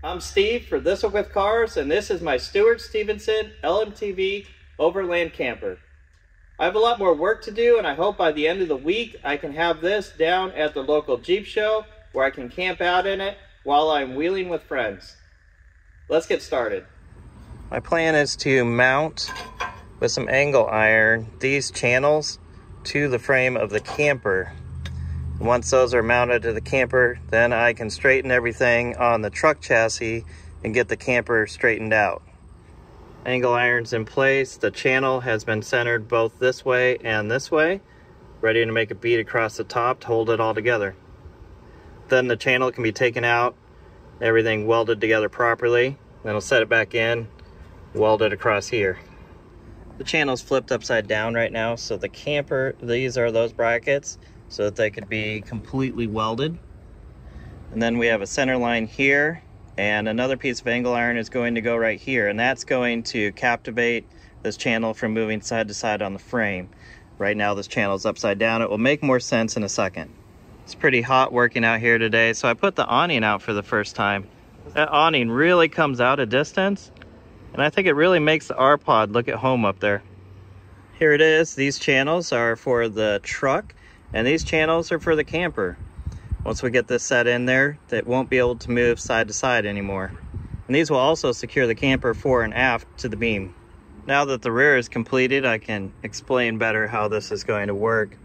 I'm Steve for This Week with Cars, and this is my Stewart Stevenson LMTV Overland Camper. I have a lot more work to do, and I hope by the end of the week I can have this down at the local Jeep show where I can camp out in it while I'm wheeling with friends. Let's get started. My plan is to mount with some angle iron these channels to the frame of the camper. Once those are mounted to the camper, then I can straighten everything on the truck chassis and get the camper straightened out. Angle irons in place. The channel has been centered both this way and this way, ready to make a bead across the top to hold it all together. Then the channel can be taken out, everything welded together properly. Then I'll set it back in, weld it across here. The channel's flipped upside down right now, so the camper, these are those brackets so that they could be completely welded. And then we have a center line here and another piece of angle iron is going to go right here and that's going to captivate this channel from moving side to side on the frame. Right now this channel is upside down. It will make more sense in a second. It's pretty hot working out here today so I put the awning out for the first time. That awning really comes out a distance and I think it really makes the R-Pod look at home up there. Here it is. These channels are for the truck and these channels are for the camper. Once we get this set in there, it won't be able to move side to side anymore. And these will also secure the camper fore and aft to the beam. Now that the rear is completed, I can explain better how this is going to work.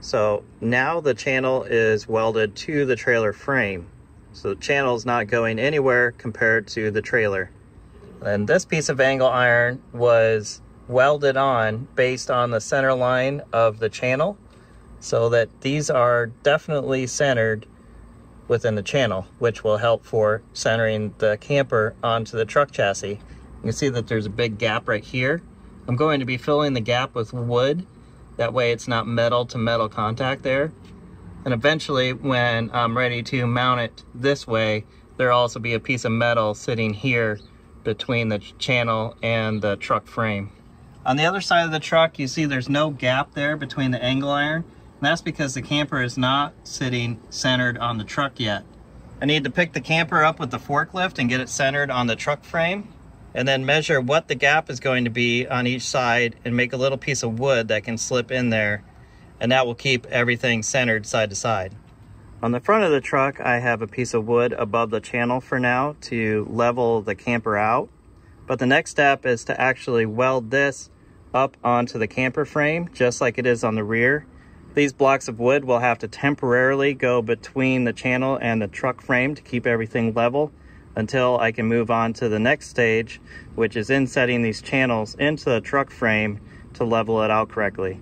So now the channel is welded to the trailer frame. So the channel is not going anywhere compared to the trailer. And this piece of angle iron was welded on based on the center line of the channel so that these are definitely centered within the channel, which will help for centering the camper onto the truck chassis. You can see that there's a big gap right here. I'm going to be filling the gap with wood. That way it's not metal to metal contact there. And eventually when I'm ready to mount it this way, there'll also be a piece of metal sitting here between the channel and the truck frame. On the other side of the truck, you see there's no gap there between the angle iron. And that's because the camper is not sitting centered on the truck yet. I need to pick the camper up with the forklift and get it centered on the truck frame and then measure what the gap is going to be on each side and make a little piece of wood that can slip in there and that will keep everything centered side to side. On the front of the truck, I have a piece of wood above the channel for now to level the camper out. But the next step is to actually weld this up onto the camper frame, just like it is on the rear. These blocks of wood will have to temporarily go between the channel and the truck frame to keep everything level until I can move on to the next stage, which is insetting these channels into the truck frame to level it out correctly.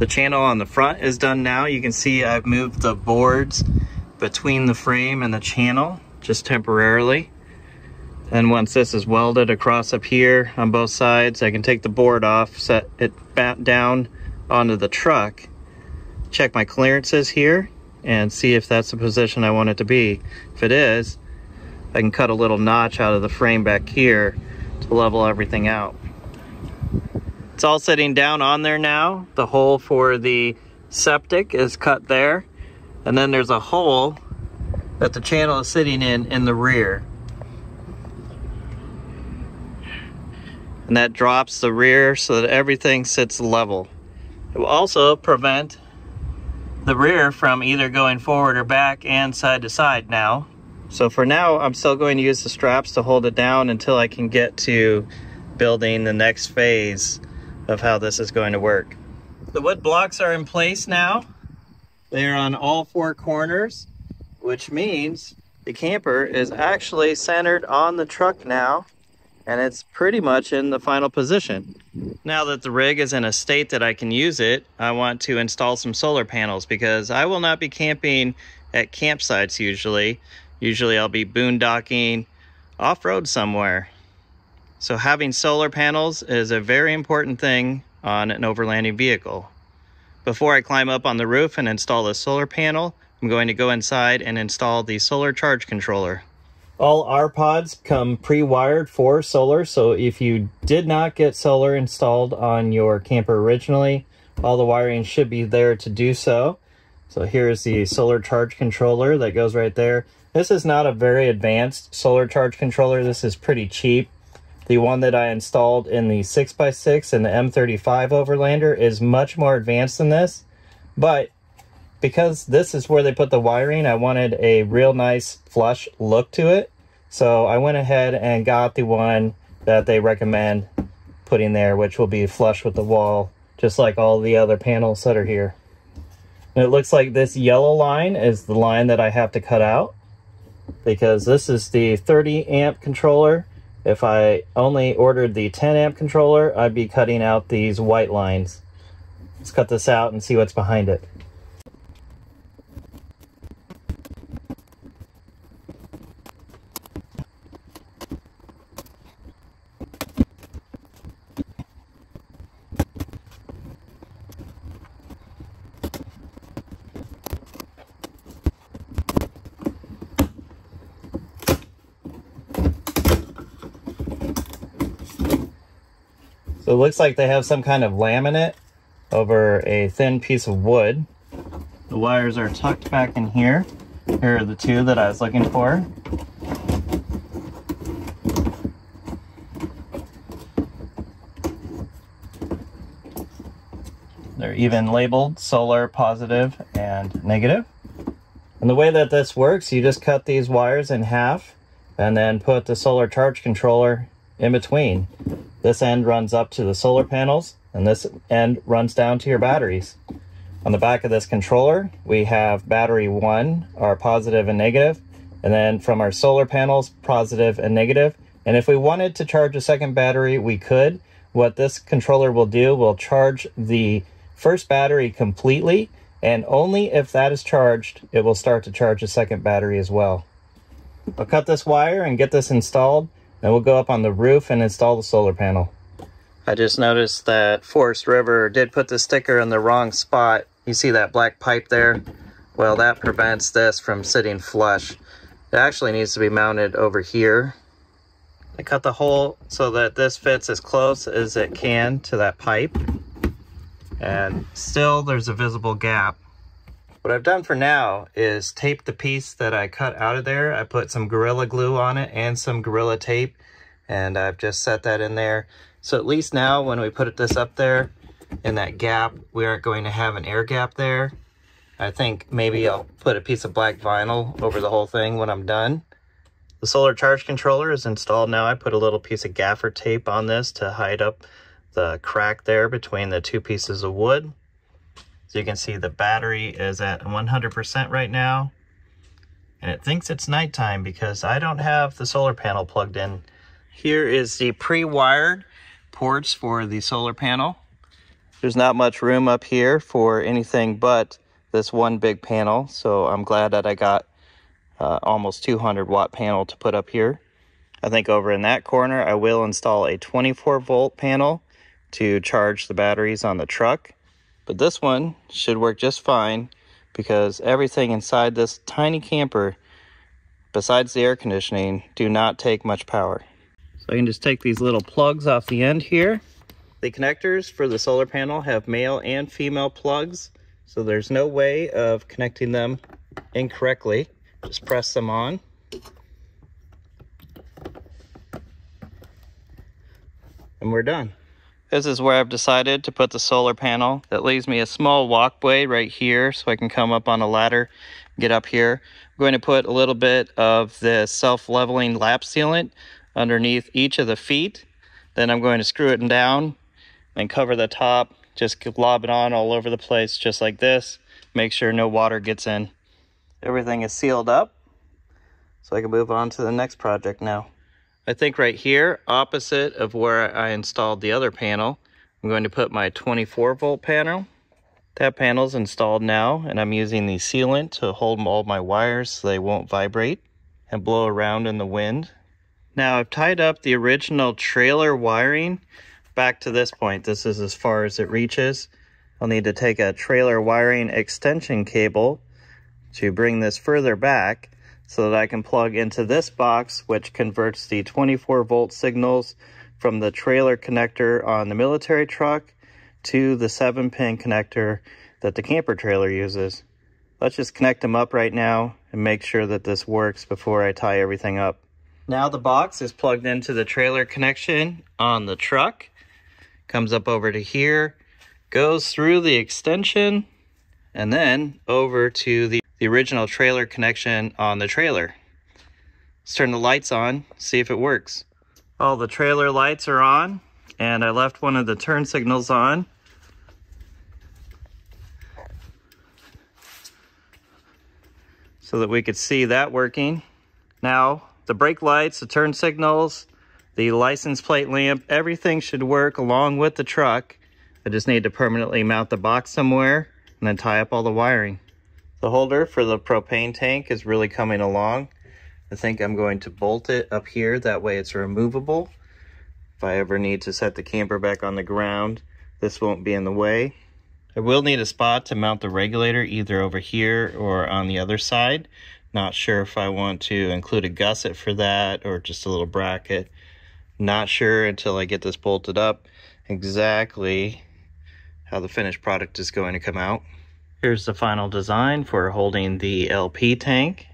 The channel on the front is done now. You can see I've moved the boards between the frame and the channel just temporarily. And once this is welded across up here on both sides, I can take the board off, set it back down onto the truck, check my clearances here and see if that's the position I want it to be. If it is, I can cut a little notch out of the frame back here to level everything out. It's all sitting down on there now. The hole for the septic is cut there. And then there's a hole that the channel is sitting in in the rear. And that drops the rear so that everything sits level. It will also prevent the rear from either going forward or back and side to side now. So for now, I'm still going to use the straps to hold it down until I can get to building the next phase of how this is going to work. The wood blocks are in place now. They are on all four corners, which means the camper is actually centered on the truck now and it's pretty much in the final position. Now that the rig is in a state that I can use it, I want to install some solar panels because I will not be camping at campsites usually. Usually I'll be boondocking off-road somewhere. So having solar panels is a very important thing on an overlanding vehicle. Before I climb up on the roof and install the solar panel, I'm going to go inside and install the solar charge controller. All R-Pods come pre-wired for solar, so if you did not get solar installed on your camper originally, all the wiring should be there to do so. So here's the solar charge controller that goes right there. This is not a very advanced solar charge controller. This is pretty cheap. The one that I installed in the 6x6 and the M35 Overlander is much more advanced than this. But because this is where they put the wiring, I wanted a real nice flush look to it. So I went ahead and got the one that they recommend putting there, which will be flush with the wall, just like all the other panels that are here. And it looks like this yellow line is the line that I have to cut out because this is the 30 amp controller. If I only ordered the 10 amp controller, I'd be cutting out these white lines. Let's cut this out and see what's behind it. It looks like they have some kind of laminate over a thin piece of wood. The wires are tucked back in here. Here are the two that I was looking for. They're even labeled solar positive and negative. And the way that this works, you just cut these wires in half and then put the solar charge controller in between. This end runs up to the solar panels and this end runs down to your batteries. On the back of this controller, we have battery one, our positive and negative, and then from our solar panels, positive and negative. And if we wanted to charge a second battery, we could. What this controller will do will charge the first battery completely, and only if that is charged, it will start to charge a second battery as well. I'll cut this wire and get this installed. Then we'll go up on the roof and install the solar panel. I just noticed that Forest River did put the sticker in the wrong spot. You see that black pipe there? Well, that prevents this from sitting flush. It actually needs to be mounted over here. I cut the hole so that this fits as close as it can to that pipe. And still there's a visible gap. What I've done for now is tape the piece that I cut out of there. I put some Gorilla Glue on it and some Gorilla Tape, and I've just set that in there. So at least now when we put this up there in that gap, we aren't going to have an air gap there. I think maybe I'll put a piece of black vinyl over the whole thing when I'm done. The solar charge controller is installed now. I put a little piece of gaffer tape on this to hide up the crack there between the two pieces of wood. So you can see the battery is at 100% right now. And it thinks it's nighttime because I don't have the solar panel plugged in. Here is the pre-wired ports for the solar panel. There's not much room up here for anything but this one big panel. So I'm glad that I got uh, almost 200 watt panel to put up here. I think over in that corner, I will install a 24 volt panel to charge the batteries on the truck. But this one should work just fine because everything inside this tiny camper, besides the air conditioning, do not take much power. So I can just take these little plugs off the end here. The connectors for the solar panel have male and female plugs, so there's no way of connecting them incorrectly. Just press them on. And we're done. This is where I've decided to put the solar panel. That leaves me a small walkway right here so I can come up on a ladder, get up here. I'm going to put a little bit of the self-leveling lap sealant underneath each of the feet. Then I'm going to screw it down and cover the top. Just lob it on all over the place just like this. Make sure no water gets in. Everything is sealed up. So I can move on to the next project now. I think right here, opposite of where I installed the other panel, I'm going to put my 24 volt panel. That panel's installed now, and I'm using the sealant to hold all my wires so they won't vibrate and blow around in the wind. Now I've tied up the original trailer wiring back to this point. This is as far as it reaches. I'll need to take a trailer wiring extension cable to bring this further back so that I can plug into this box, which converts the 24 volt signals from the trailer connector on the military truck to the 7 pin connector that the camper trailer uses. Let's just connect them up right now and make sure that this works before I tie everything up. Now the box is plugged into the trailer connection on the truck. Comes up over to here, goes through the extension, and then over to the, the original trailer connection on the trailer. Let's turn the lights on, see if it works. All the trailer lights are on, and I left one of the turn signals on. So that we could see that working. Now, the brake lights, the turn signals, the license plate lamp, everything should work along with the truck. I just need to permanently mount the box somewhere and then tie up all the wiring. The holder for the propane tank is really coming along. I think I'm going to bolt it up here, that way it's removable. If I ever need to set the camper back on the ground, this won't be in the way. I will need a spot to mount the regulator either over here or on the other side. Not sure if I want to include a gusset for that or just a little bracket. Not sure until I get this bolted up exactly how the finished product is going to come out. Here's the final design for holding the LP tank.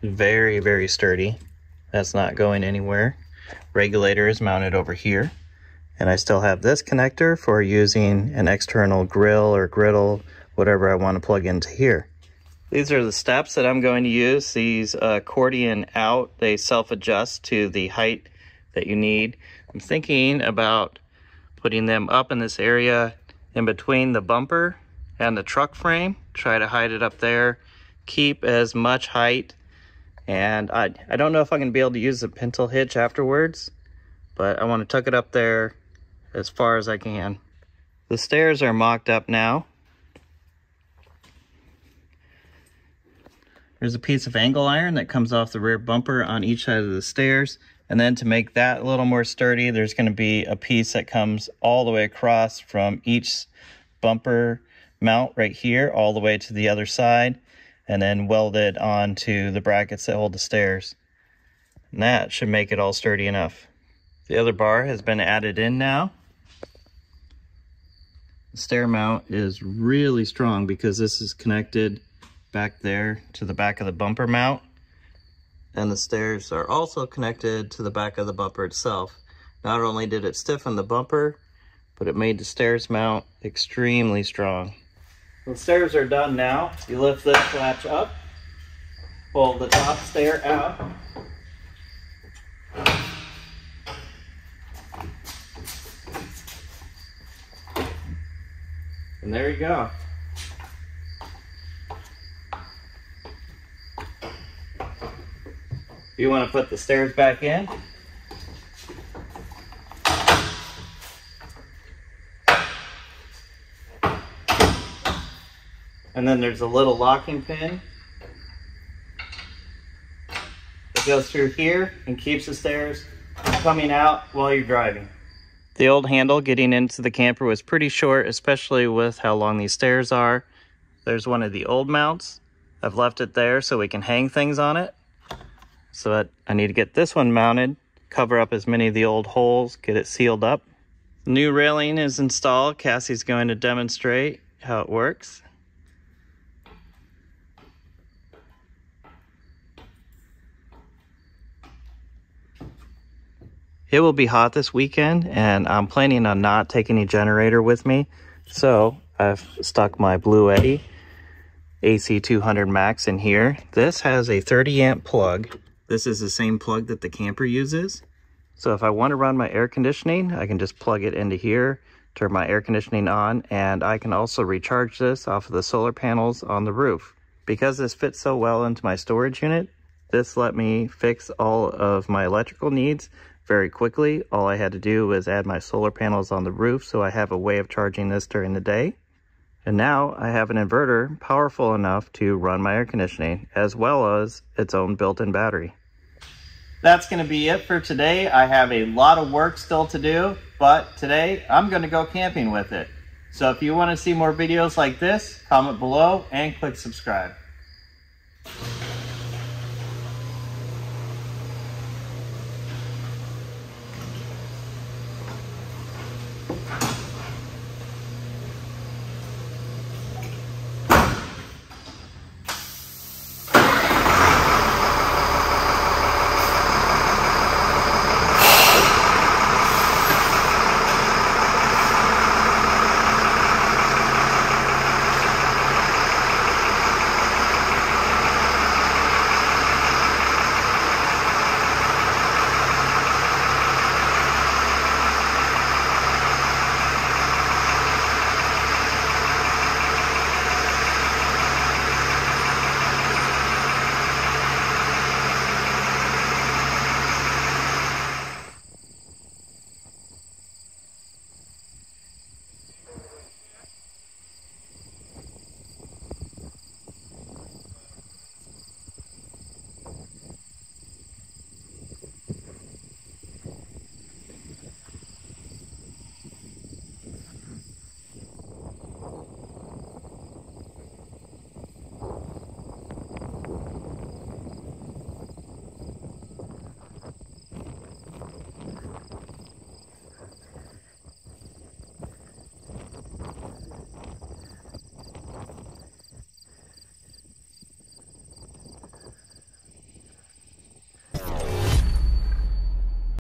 Very, very sturdy. That's not going anywhere. Regulator is mounted over here. And I still have this connector for using an external grill or griddle, whatever I want to plug into here. These are the steps that I'm going to use. These accordion out, they self-adjust to the height that you need. I'm thinking about putting them up in this area in between the bumper and the truck frame. Try to hide it up there. Keep as much height. And I, I don't know if I'm going to be able to use the pintle hitch afterwards, but I want to tuck it up there as far as I can. The stairs are mocked up now. There's a piece of angle iron that comes off the rear bumper on each side of the stairs. And then to make that a little more sturdy, there's going to be a piece that comes all the way across from each bumper mount right here all the way to the other side and then welded onto the brackets that hold the stairs. And that should make it all sturdy enough. The other bar has been added in now. The stair mount is really strong because this is connected back there to the back of the bumper mount. And the stairs are also connected to the back of the bumper itself. Not only did it stiffen the bumper, but it made the stairs mount extremely strong. The stairs are done now. You lift this latch up, pull the top stair out. And there you go. If you want to put the stairs back in, and then there's a little locking pin that goes through here and keeps the stairs coming out while you're driving. The old handle getting into the camper was pretty short, especially with how long these stairs are. There's one of the old mounts. I've left it there so we can hang things on it. So I need to get this one mounted, cover up as many of the old holes, get it sealed up. New railing is installed. Cassie's going to demonstrate how it works. It will be hot this weekend and I'm planning on not taking a generator with me. So I've stuck my Bluetti AC200 Max in here. This has a 30 amp plug this is the same plug that the camper uses. So if I want to run my air conditioning, I can just plug it into here, turn my air conditioning on, and I can also recharge this off of the solar panels on the roof. Because this fits so well into my storage unit, this let me fix all of my electrical needs very quickly. All I had to do was add my solar panels on the roof so I have a way of charging this during the day. And now I have an inverter powerful enough to run my air conditioning as well as its own built-in battery that's going to be it for today. I have a lot of work still to do, but today I'm going to go camping with it. So if you want to see more videos like this, comment below and click subscribe.